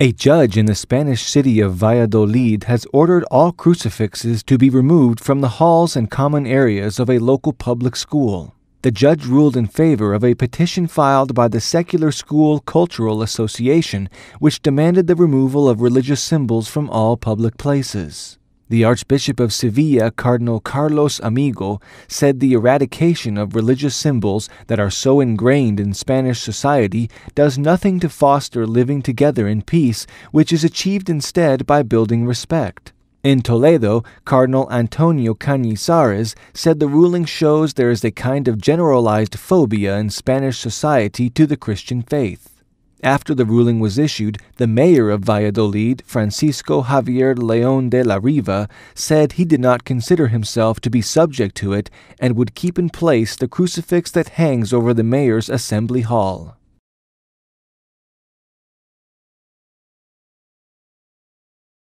A judge in the Spanish city of Valladolid has ordered all crucifixes to be removed from the halls and common areas of a local public school. The judge ruled in favor of a petition filed by the Secular School Cultural Association, which demanded the removal of religious symbols from all public places. The Archbishop of Sevilla, Cardinal Carlos Amigo, said the eradication of religious symbols that are so ingrained in Spanish society does nothing to foster living together in peace, which is achieved instead by building respect. In Toledo, Cardinal Antonio Cañizares said the ruling shows there is a kind of generalized phobia in Spanish society to the Christian faith. After the ruling was issued, the mayor of Valladolid, Francisco Javier León de la Riva, said he did not consider himself to be subject to it and would keep in place the crucifix that hangs over the mayor's assembly hall.